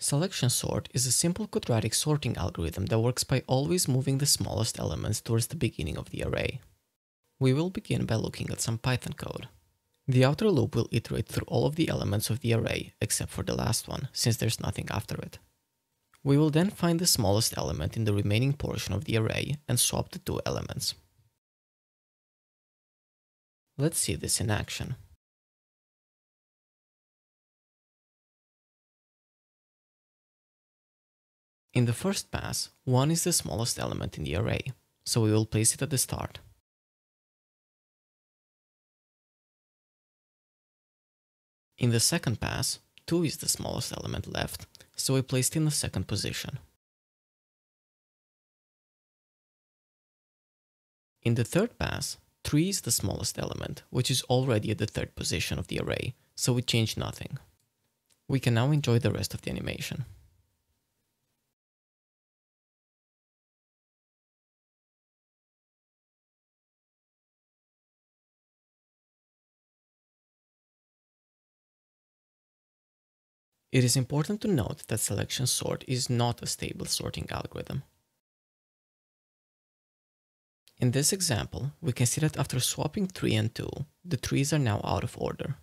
Selection sort is a simple quadratic sorting algorithm that works by always moving the smallest elements towards the beginning of the array. We will begin by looking at some Python code. The outer loop will iterate through all of the elements of the array except for the last one, since there's nothing after it. We will then find the smallest element in the remaining portion of the array and swap the two elements. Let's see this in action. In the first pass, 1 is the smallest element in the array, so we will place it at the start. In the second pass, 2 is the smallest element left, so we placed it in the second position. In the third pass, 3 is the smallest element, which is already at the third position of the array, so we change nothing. We can now enjoy the rest of the animation. It is important to note that selection sort is not a stable sorting algorithm. In this example, we can see that after swapping 3 and 2, the trees are now out of order.